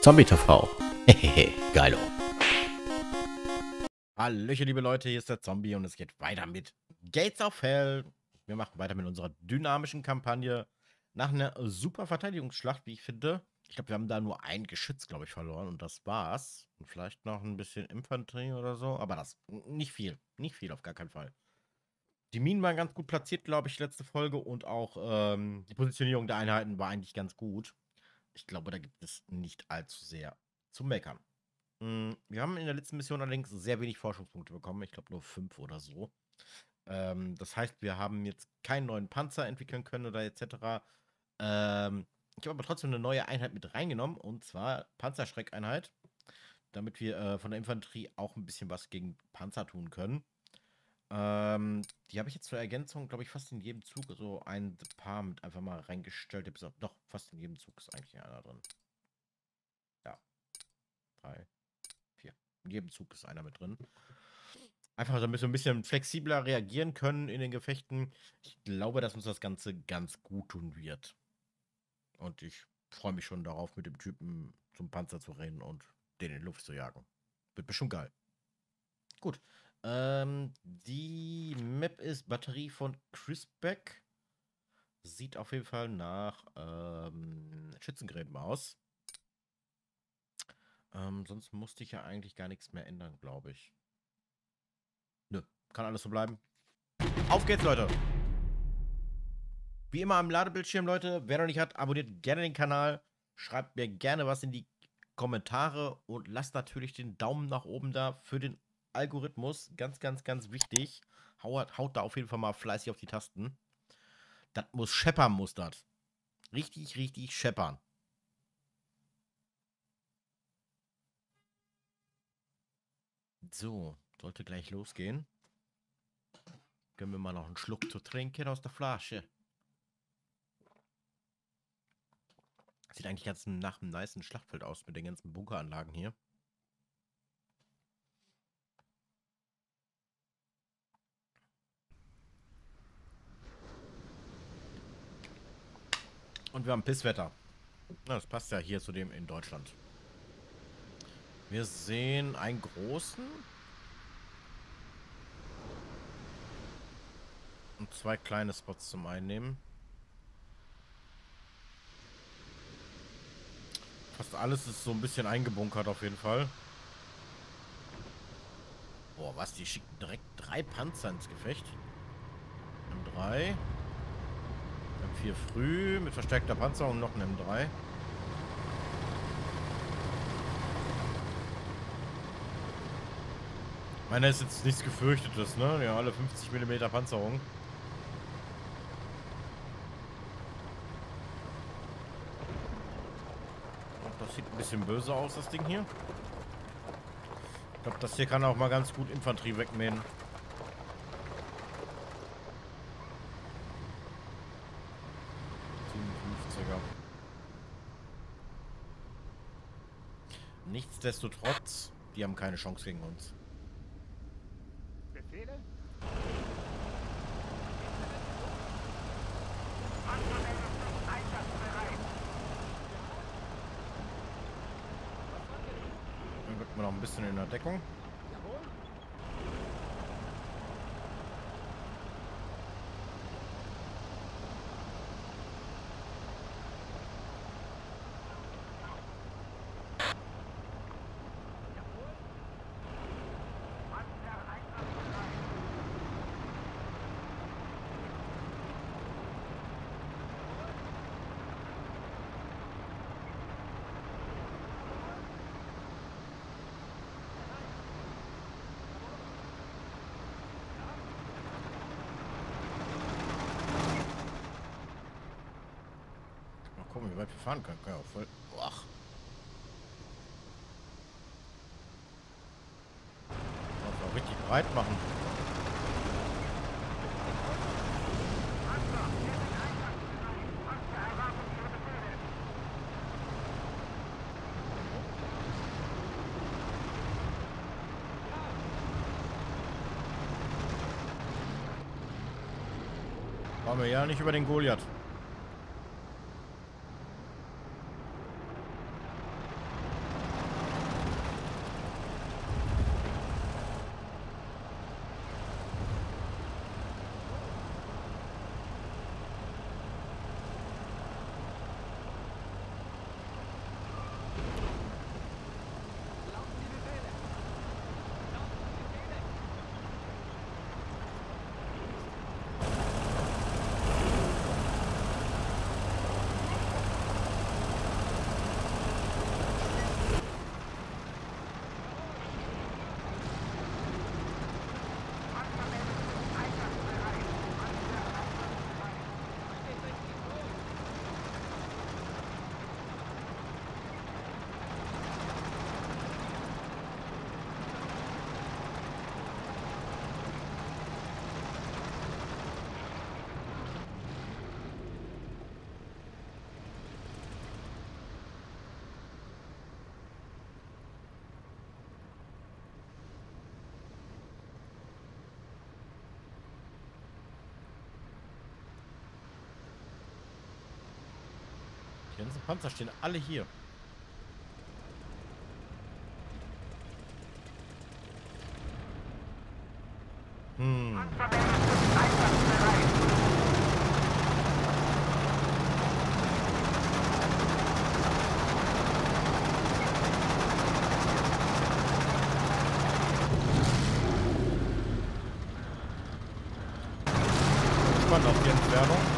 Zombie TV. Hehehe, geilo. Hallöchen, liebe Leute, hier ist der Zombie und es geht weiter mit Gates of Hell. Wir machen weiter mit unserer dynamischen Kampagne nach einer super Verteidigungsschlacht, wie ich finde. Ich glaube, wir haben da nur ein Geschütz, glaube ich, verloren und das war's. Und vielleicht noch ein bisschen Infanterie oder so, aber das nicht viel. Nicht viel, auf gar keinen Fall. Die Minen waren ganz gut platziert, glaube ich, letzte Folge und auch ähm, die Positionierung der Einheiten war eigentlich ganz gut. Ich glaube, da gibt es nicht allzu sehr zu meckern. Hm, wir haben in der letzten Mission allerdings sehr wenig Forschungspunkte bekommen. Ich glaube nur fünf oder so. Ähm, das heißt, wir haben jetzt keinen neuen Panzer entwickeln können oder etc. Ähm, ich habe aber trotzdem eine neue Einheit mit reingenommen und zwar Panzerschreckeinheit, damit wir äh, von der Infanterie auch ein bisschen was gegen Panzer tun können. Ähm, die habe ich jetzt zur Ergänzung, glaube ich, fast in jedem Zug so ein paar mit einfach mal reingestellt. Doch, fast in jedem Zug ist eigentlich einer drin. Ja. Drei, vier. In jedem Zug ist einer mit drin. Einfach damit wir ein bisschen flexibler reagieren können in den Gefechten. Ich glaube, dass uns das Ganze ganz gut tun wird. Und ich freue mich schon darauf, mit dem Typen zum Panzer zu rennen und den in die Luft zu jagen. Wird bestimmt geil. Gut. Ähm, die Map ist Batterie von Chrisbeck. Sieht auf jeden Fall nach ähm, Schützengräben aus. Ähm, sonst musste ich ja eigentlich gar nichts mehr ändern, glaube ich. Nö, kann alles so bleiben. Auf geht's, Leute! Wie immer am Ladebildschirm, Leute. Wer noch nicht hat, abonniert gerne den Kanal. Schreibt mir gerne was in die Kommentare und lasst natürlich den Daumen nach oben da für den Algorithmus. Ganz, ganz, ganz wichtig. Haut, haut da auf jeden Fall mal fleißig auf die Tasten. Das muss scheppern, muss das. Richtig, richtig scheppern. So, sollte gleich losgehen. Gönnen wir mal noch einen Schluck zu trinken aus der Flasche. Sieht eigentlich ganz nach einem niceen Schlachtfeld aus mit den ganzen Bunkeranlagen hier. Und wir haben Pisswetter. Na, das passt ja hier zu dem in Deutschland. Wir sehen einen großen. Und zwei kleine Spots zum Einnehmen. Fast alles ist so ein bisschen eingebunkert auf jeden Fall. Boah, was? Die schicken direkt drei Panzer ins Gefecht. M3. M4 früh mit verstärkter Panzerung und noch ein M3. Meiner ist jetzt nichts gefürchtetes, ne? Ja, alle 50 mm Panzerung. Das sieht ein bisschen böse aus, das Ding hier. Ich glaube, das hier kann auch mal ganz gut Infanterie wegmähen. Nichtsdestotrotz, die haben keine Chance gegen uns. Befehle? Dann wird man noch ein bisschen in der Deckung. Wie weit wir fahren können. Können wir auch voll. Ach. auch richtig breit machen. Brauchen wir ja nicht über den Goliath. Die ganzen Panzer stehen alle hier. Hm. Spannend auf die Entfernung.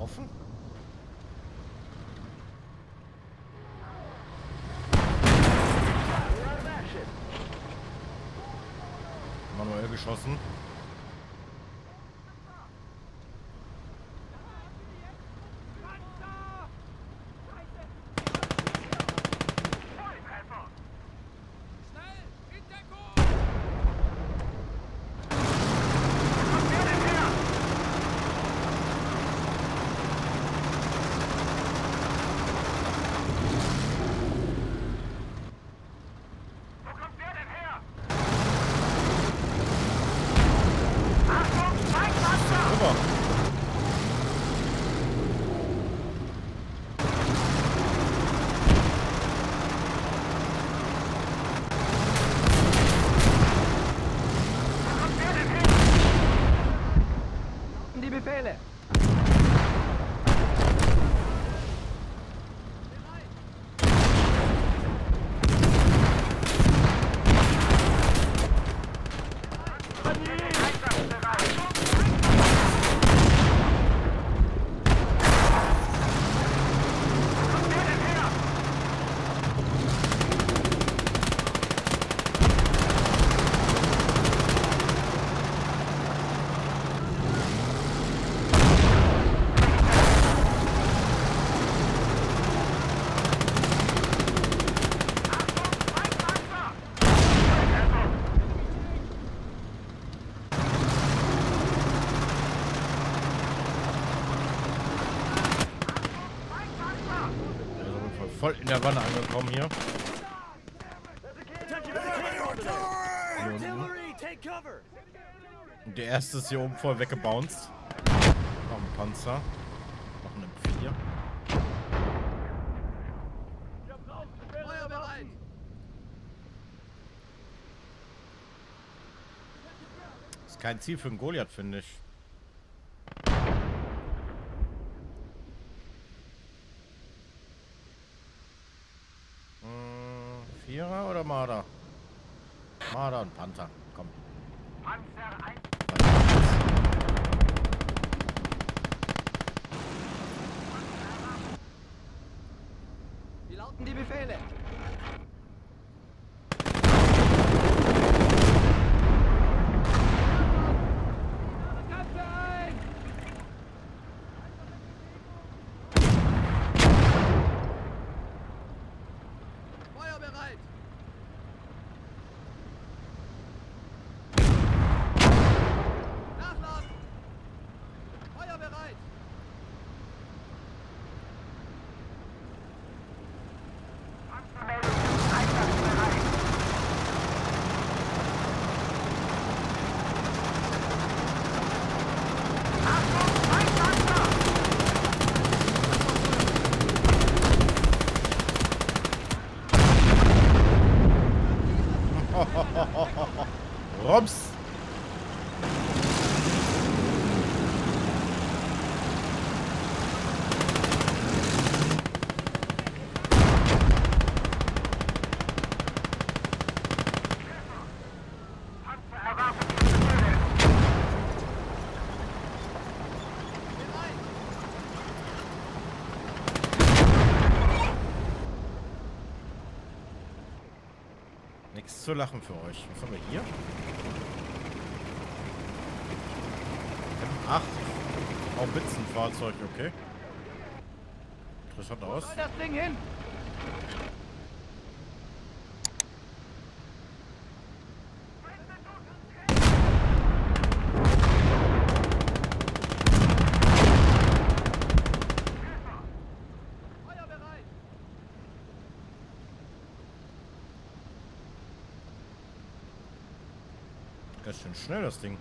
Getroffen? Manuell geschossen. Rüber. Die Befehle. Der ist auf jeden Fall voll in der Wanne angekommen hier. Und der erste ist hier oben voll weggebounced. Noch ein Panzer. Noch ein M4. Feuerbereit. Ist kein Ziel für einen Goliath, finde ich. Oder Marder? Marder und Panther. Komm. Panzer 1. Wie lauten die Befehle? Feuerbereit. Nachladen. Feuerbereit. Panzermeldung. Einsatzbereit. Achtung, ein Panzer! Nichts zu lachen für euch. Was haben wir hier? Fahrzeug, okay. Interessant aus. Halt das Ding hin? Ganz schön schnell das Ding.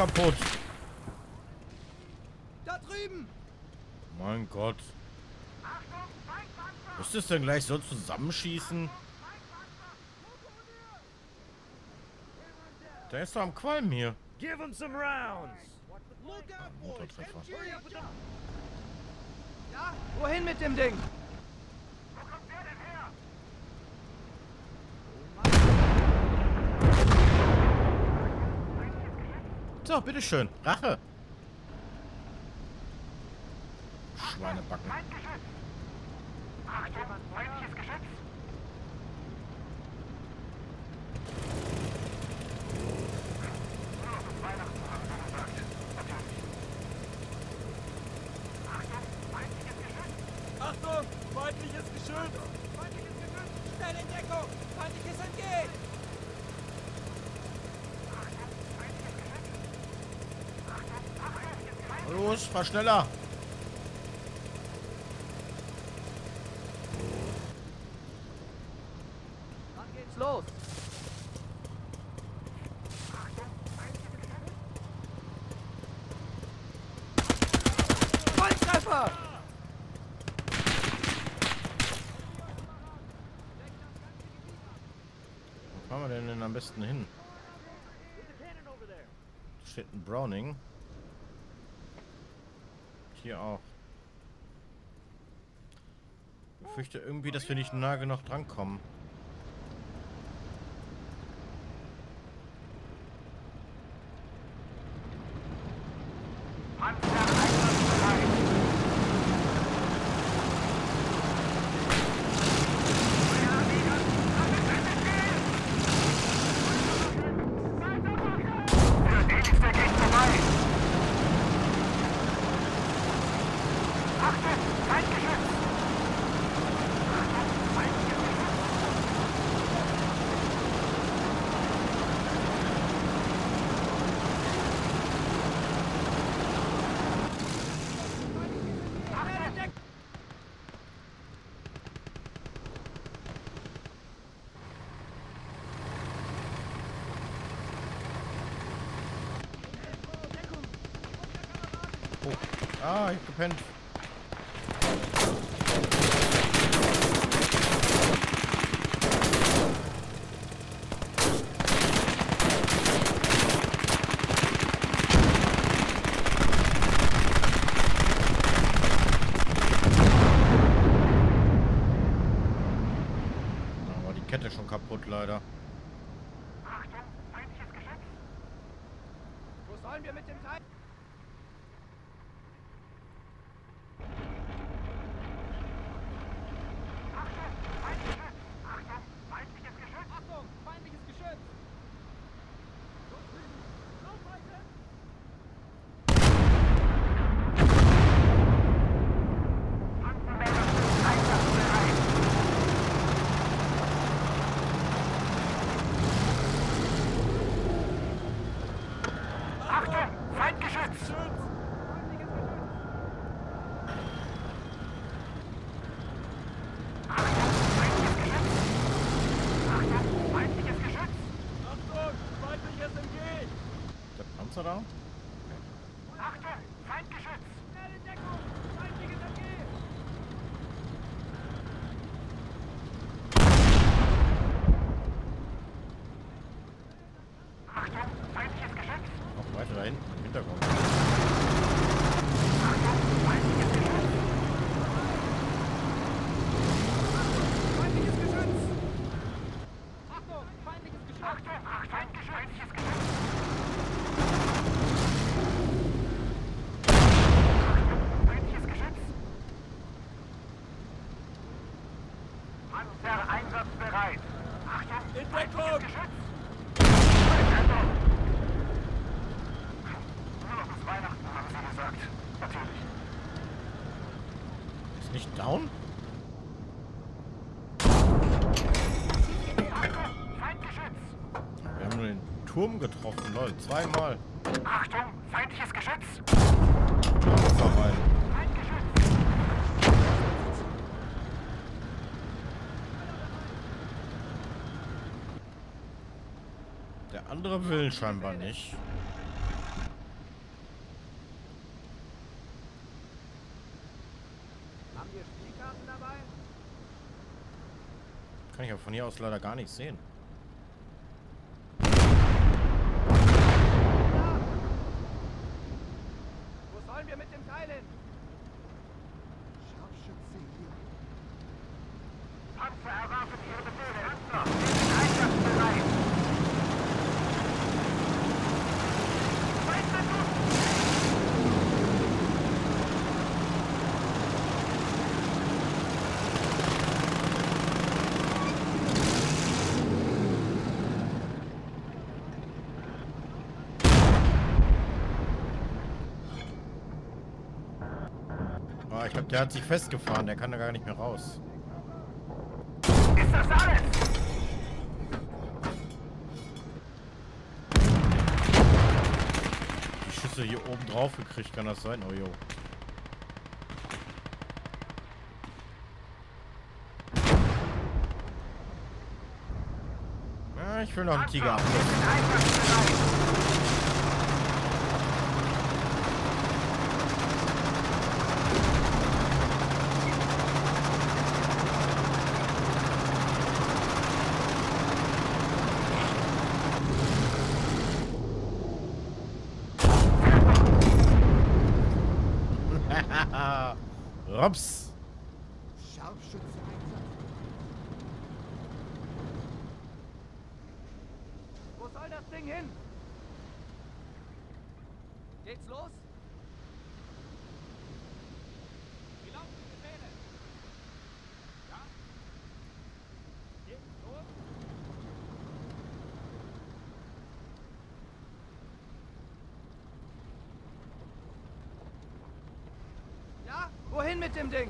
Kaputt. Da drüben! Mein Gott. Muss das denn gleich so zusammenschießen? Der ist doch am Qualm hier. Give him some rounds. Motortreffer. Ja? Wohin mit dem Ding? Wo kommt der denn her? So, bitteschön. Rache. Schweinebacken. Achtung, feindliches Geschütz! Achtung, feindliches Geschütz! Achtung, feindliches Geschütz. Feindliches Geschütz! Schnell in Deckung! Feindliches MG! Achtung, feindliches Geschütz! Achtung, Achtung, feindliches Los, fahr schneller. Dann geht's los! Volltreffer! Wo fahren wir denn, denn am besten hin? Steht ein Browning. Hier auch. Ich fürchte irgendwie, dass wir nicht nah genug drankommen einsatzbereit! Der nächste geht vorbei! Achtung, Feindgeschütz! Achtung, feindliches Geschütz! Oh. Ah, ich hab gepennt. Kette schon kaputt, leider. Zweimal. Achtung, feindliches Geschütz! Rein. Der andere will scheinbar nicht. Haben wir Spielkarten dabei? Kann ich aber von hier aus leider gar nicht sehen. Wo sollen wir mit dem Teil hin? Panzer erwarten ihre Befehle. Panzer, wir sind einsatzbereit. Feindbeschuss! Ah, ich glaube, der hat sich festgefahren. Der kann da gar nicht mehr raus. Ist das alles? Die Schüsse hier oben drauf gekriegt, kann das sein? Oh jo. Ja, ich will noch einen Tiger Panzer, wir abschießen. sind einsatzbereit. Rops. Wo soll das Ding hin? Geht's los? Wie laufen die Befehle? Ja? Geht's los? Wohin mit dem Ding?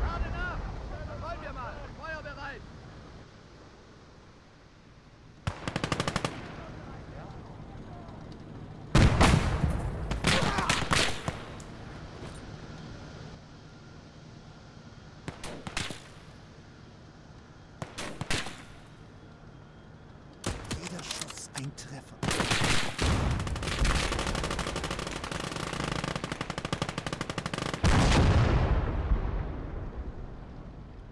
Gerade nach! Wollen wir mal! Feuer bereit! Jeder Schuss ein Treffer.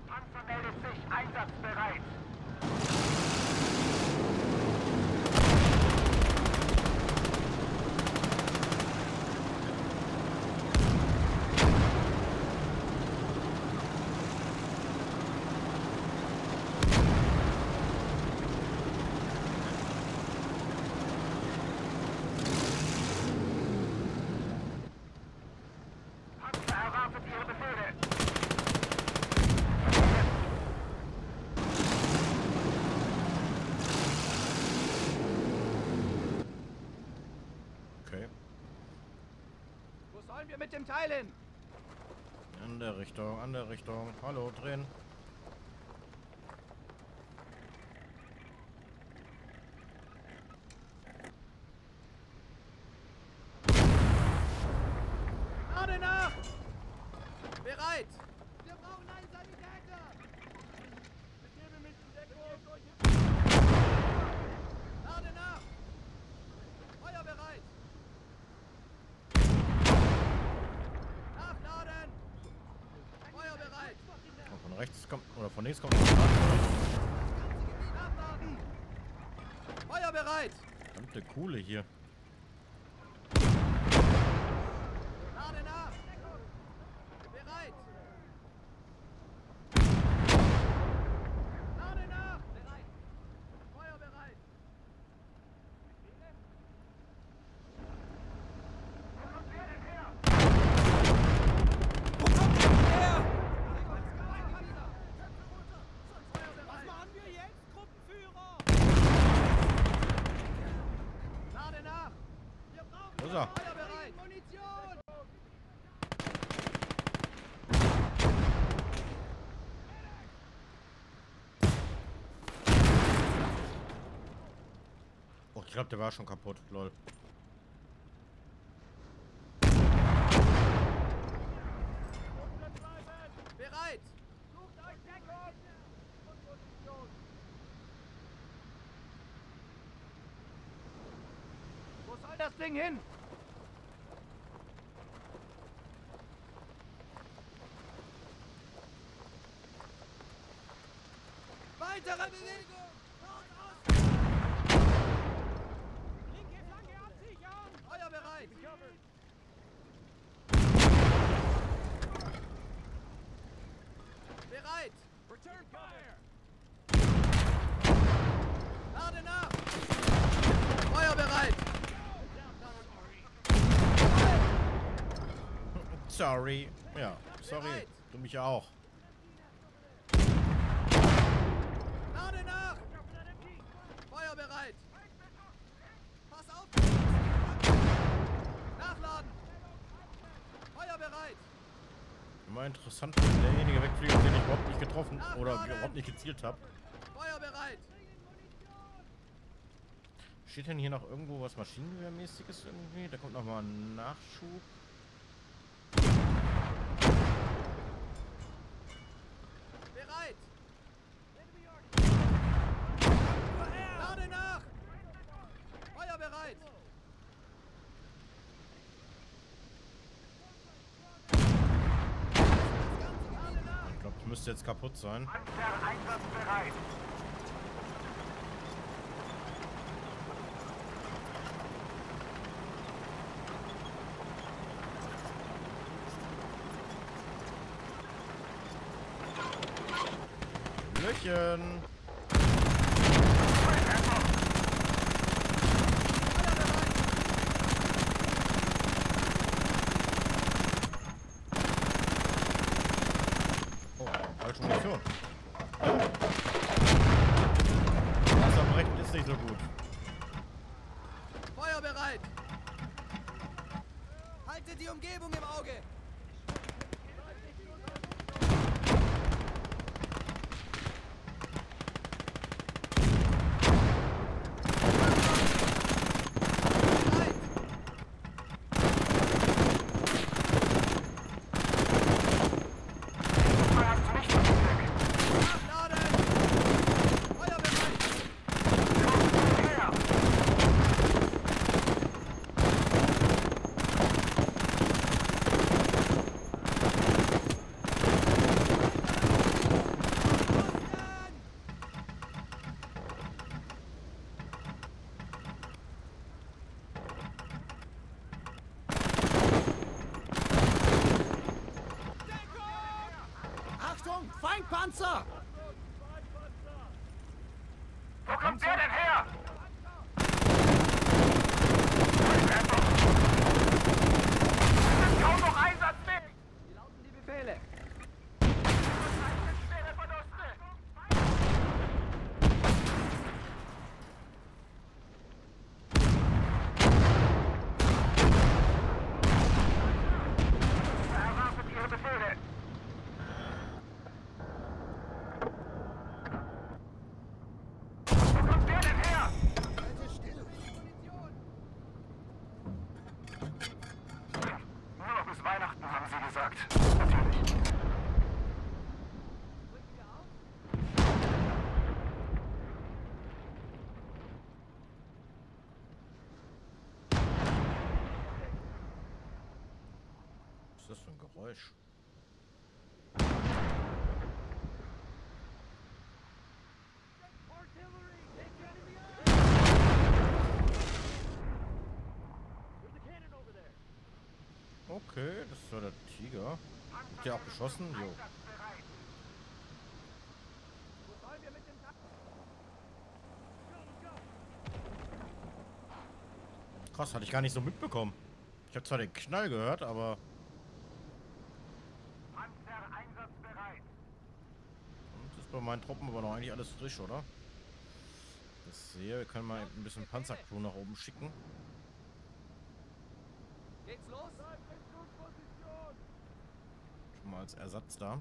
Panzer meldet sich einsatzbereit. Panzer erwartet ihre Befehle. Okay. Wo hin? In der Richtung, an der Richtung. Hallo, drehen. Gerade nach! Bereit! Wir brauchen einen Sanitäter! Begebe mich in Deckung! Lade nach! Feuer bereit! Nachladen! Feuer bereit! Und von rechts kommt, oder von links kommt ein! Feuer bereit! Verdammte Kuhle hier. Lade nach! Bereit! Ich glaube, der war schon kaputt, lol. Bereit! Sucht euch Deckung! Und! Wo soll das Ding hin? Weitere Bewegung! Linke Flanke absichern! Feuer bereit! Bereit! Return fire! Lade nach! Feuer bereit! Sorry. Ja, sorry. Du mich auch. Lade nach! Feuer bereit! Pass auf! Nachladen! Feuer bereit! Immer interessant, wenn derjenige wegfliegt, den ich überhaupt nicht getroffen oder überhaupt nicht gezielt habe. Feuer bereit! Steht denn hier noch irgendwo was Maschinengewehrmäßiges irgendwie? Da kommt noch mal ein Nachschub. Bereit! Lade nach! Feuer bereit! Ich glaube, das müsste jetzt kaputt sein. Panzer einsatzbereit. Löchen! Okay, das ist ja der Tiger. Habt ihr auch geschossen? Jo. Krass, hatte ich gar nicht so mitbekommen. Ich habe zwar den Knall gehört, aber das ist bei meinen Truppen aber noch eigentlich alles frisch, oder? Das sehe, wir können mal ein bisschen Panzercrew nach oben schicken. Geht's los? Mal als Ersatz da.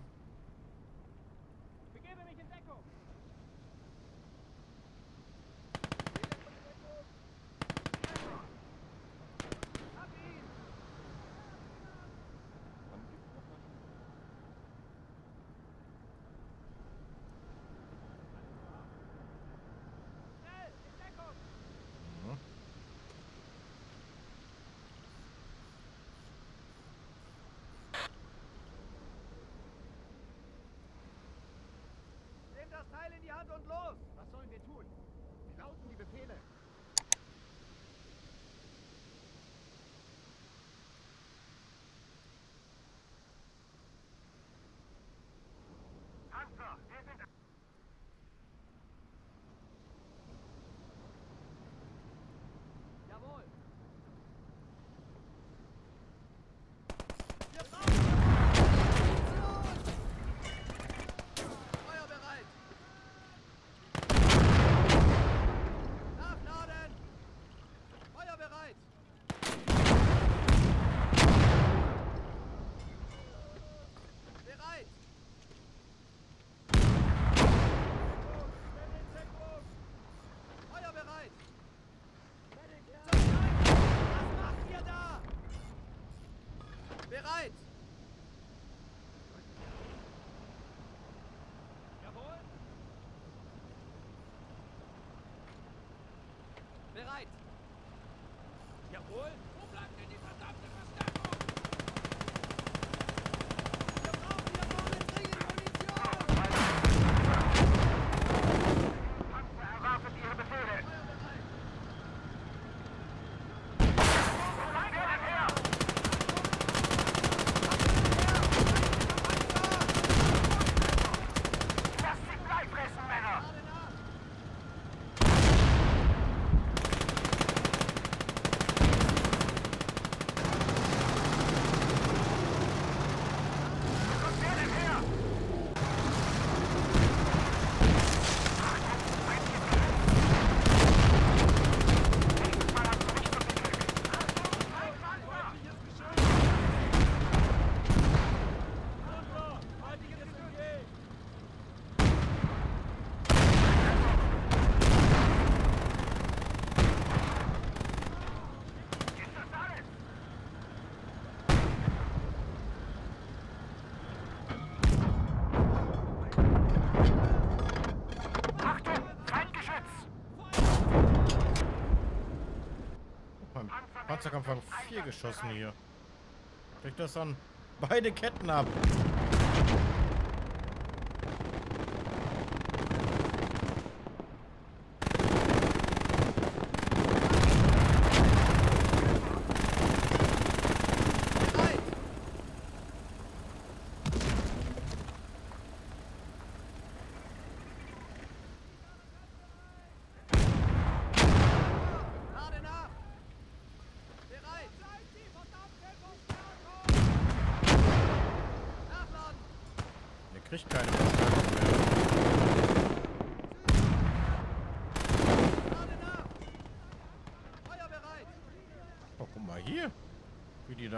Bereit. Jawohl. Fahrzeug am Anfang 4 geschossen hier. Vielleicht das dann beide Ketten ab.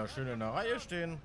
da schön in der Reihe stehen.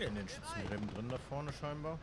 In den Schützenreben drin da vorne scheinbar.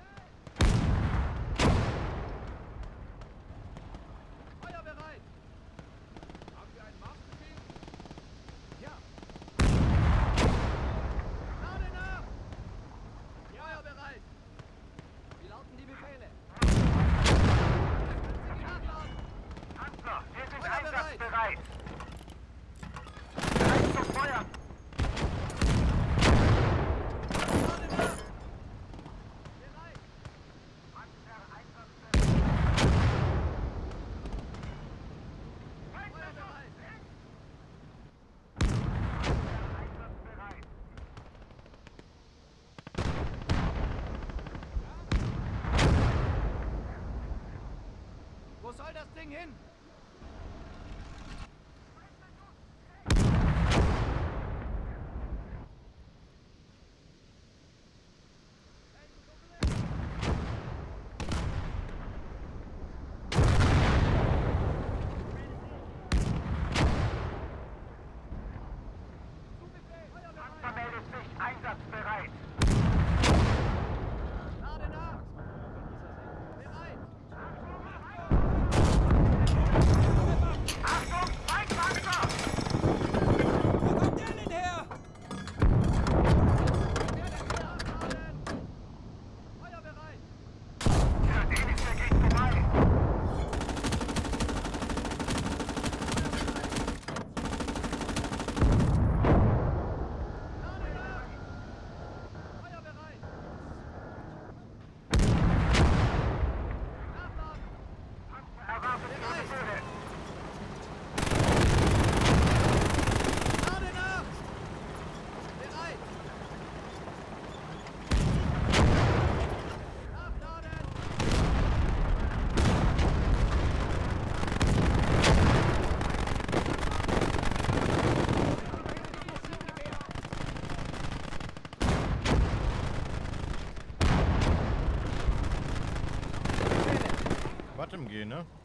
thing in? Gehen, ne?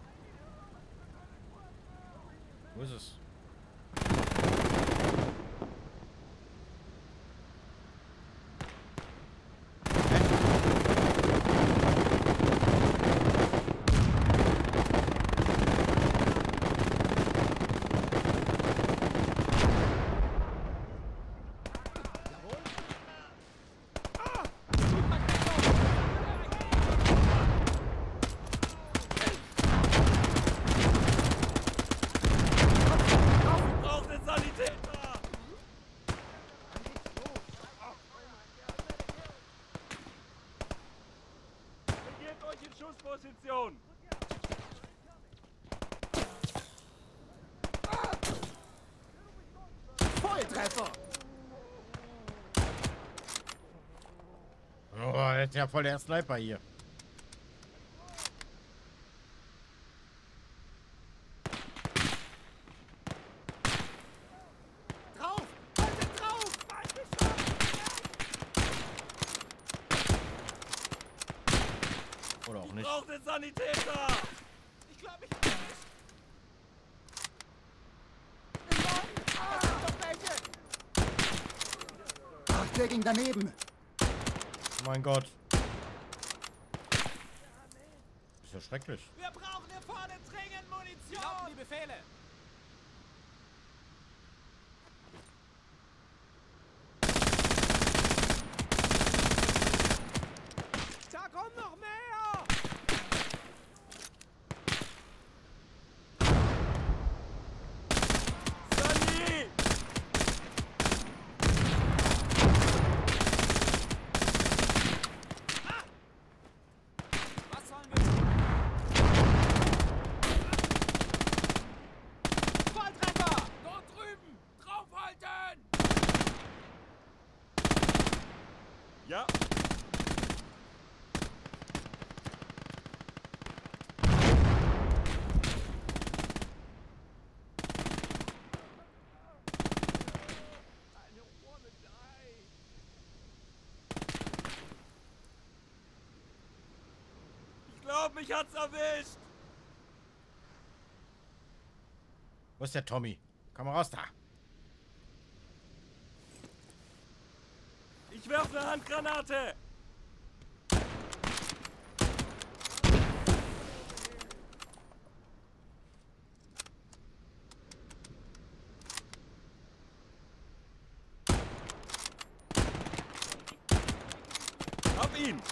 Ja voll der Sniper hier. Drauf! Haltet drauf! Oder auch nicht. Braucht den Sanitäter! Ich glaube, ich hab erwischt. Im Norden! Ah, das sind doch welche! Ach, der ging daneben. Oh mein Gott. Ist ja schrecklich. Wir brauchen hier vorne dringend Munition! die Befehle. Da kommen noch mehr! Sani! Was sollen wir tun? Volltreffer! Dort drüben! Draufhalten! Ja. Ich glaube, mich hat's erwischt. Wo ist der Tommy? Komm raus da. Ich werfe eine Handgranate. Hab ihn!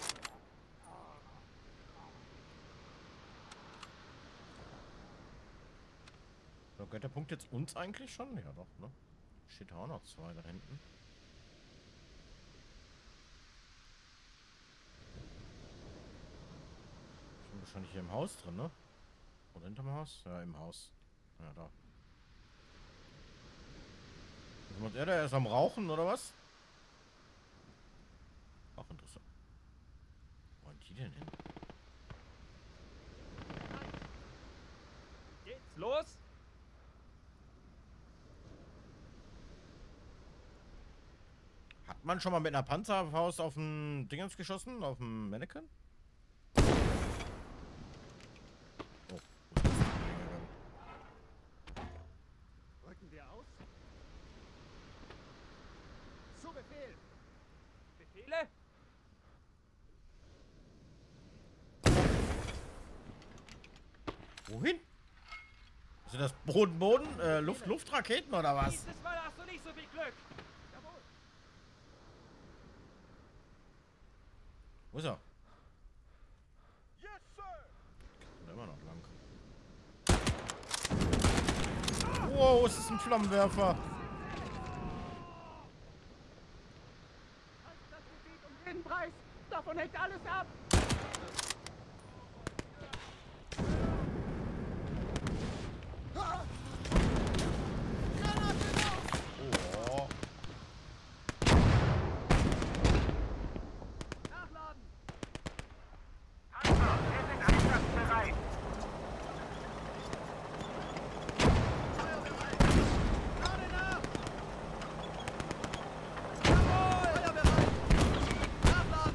So, gehört der Punkt jetzt uns eigentlich schon? Ja doch, ne? Steht auch noch zwei da hinten. Sind wahrscheinlich hier im Haus drin, ne? Oder hinterm Haus? Ja, im Haus. Ja, da. Was macht er da? Er ist am Rauchen, oder was? Auch interessant. Wo wollen die denn hin? Geht's los? Man schon mal mit einer Panzerfaust auf den Dingens geschossen? Auf dem Mannequin? Oh. Wohin? Sind das Boden, Boden, äh, Luft, Luftraketen oder was? Dieses Mal hast du nicht so viel Glück. Wo ist er? Yes, Sir! Er immer noch lang. Wow, es ist ein Flammenwerfer. Das Gebiet um jeden Preis. Davon hängt alles ab. Oh. Nachladen. Panzer, wir sind einsatzbereit. Lade nach! Jawohl! Feuerbereit! Nachladen!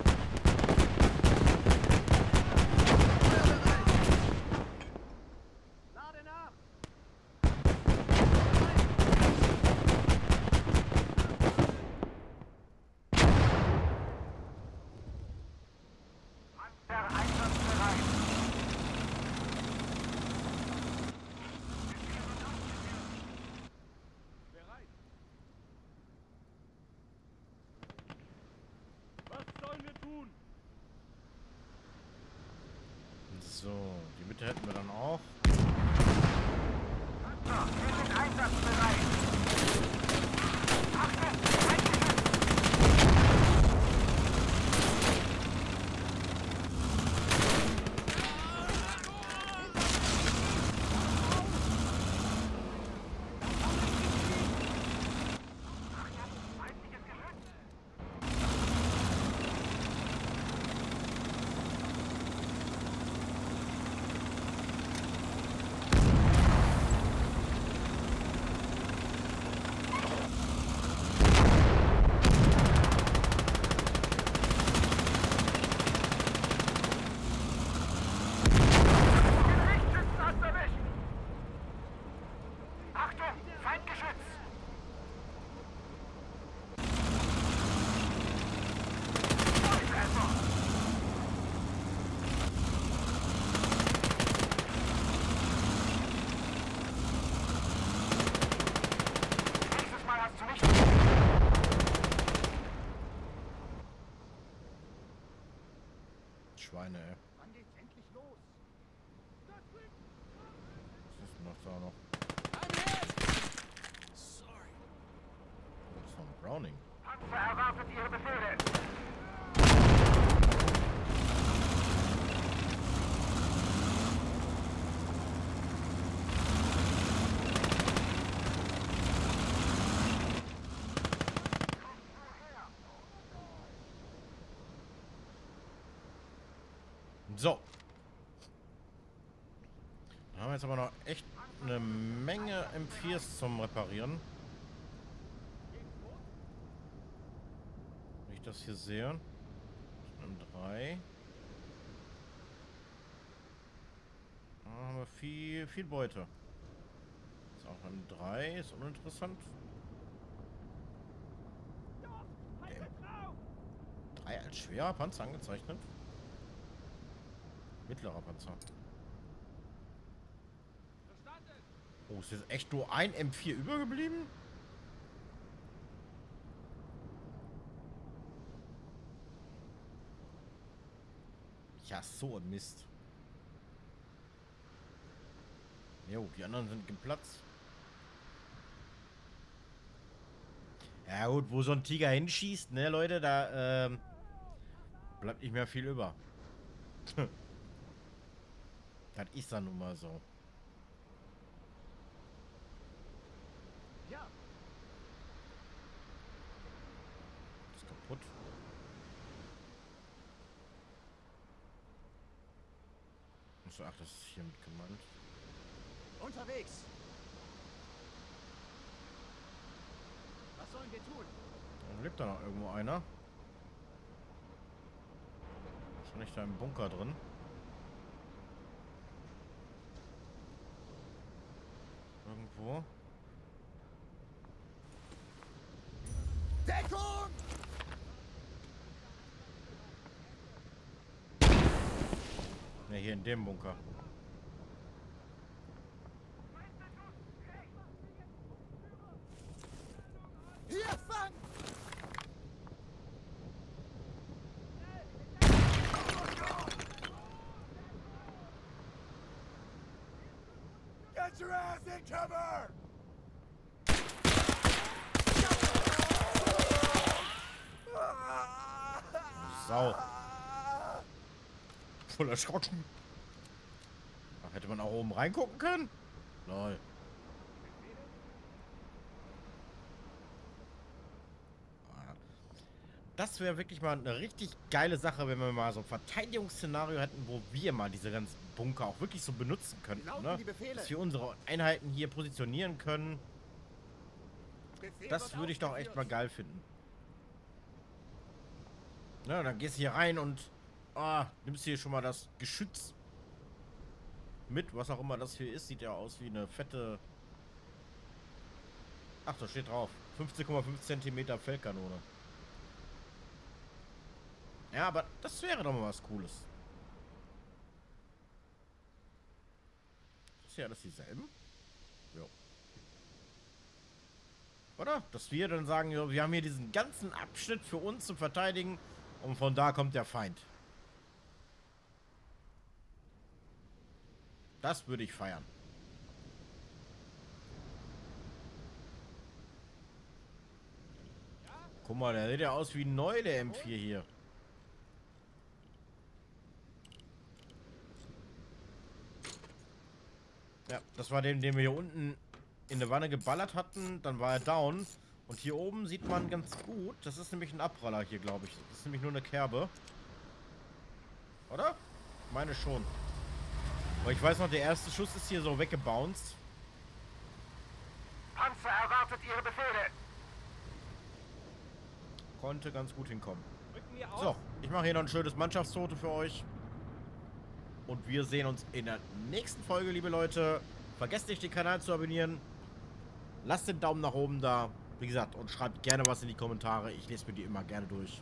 So, die Mitte hätten wir dann auch. Panzer, wir sind einsatzbereit. Achtung, Feindgeschütz! Feindliches Geschütz! Gerichtsschützen hat's erwischt! Achtung, Feindgeschütz! Volltreffer! Nächstes Mal hast du nicht... Schweine, ey. Wann geht's endlich los? Was ist denn noch da noch? Das ist noch ein Browning. Panzer erwartet Ihre Befehle. So. Dann haben wir jetzt aber noch echt eine Menge M4s zum Reparieren. Wenn ich das hier sehe. M3. Da haben wir viel, viel Beute. Ist auch M3, ist uninteressant. Der M3 als schwerer Panzer angezeichnet. Mittlerer Panzer. Oh, ist jetzt echt nur ein M4 übergeblieben? Ja, so ein Mist. Jo, die anderen sind geplatzt. Ja gut, wo so ein Tiger hinschießt, ne Leute, da ähm, bleibt nicht mehr viel über. Das ist dann nun mal so. Ja, Ist kaputt. Achso, ach, das ist hier mit gemeint. unterwegs. Was sollen wir tun? Dann lebt da noch irgendwo einer. Wahrscheinlich da im Bunker drin. Irgendwo. Deckung! Ne, hier in dem Bunker. Voll erschrocken. Ach, hätte man auch oben reingucken können? Nein. Das wäre wirklich mal eine richtig geile Sache, wenn wir mal so ein Verteidigungsszenario hätten, wo wir mal diese ganzen Bunker auch wirklich so benutzen könnten. Ne? Dass wir unsere Einheiten hier positionieren können. Das würde ich doch echt mal geil finden. Na, dann gehst du hier rein und ah, nimmst hier schon mal das Geschütz mit, was auch immer das hier ist. Sieht ja aus wie eine fette. Ach, da steht drauf. 15,5 cm Feldkanone. Ja, aber das wäre doch mal was Cooles. Ist ja alles dieselben? Jo. Oder? Dass wir dann sagen, wir haben hier diesen ganzen Abschnitt für uns zu verteidigen und von da kommt der Feind. Das würde ich feiern. Guck mal, der sieht ja aus wie neu, der M4 hier. Ja, das war den, den wir hier unten in der Wanne geballert hatten. Dann war er down. Und hier oben sieht man ganz gut. Das ist nämlich ein Abpraller hier, glaube ich. Das ist nämlich nur eine Kerbe. Oder? Meine schon. Aber ich weiß noch, der erste Schuss ist hier so weggebounced. Panzer erwartet Ihre Befehle. Konnte ganz gut hinkommen. So, ich mache hier noch ein schönes Mannschaftsfoto für euch. Und wir sehen uns in der nächsten Folge, liebe Leute. Vergesst nicht, den Kanal zu abonnieren. Lasst den Daumen nach oben da. Wie gesagt, und schreibt gerne was in die Kommentare. Ich lese mir die immer gerne durch.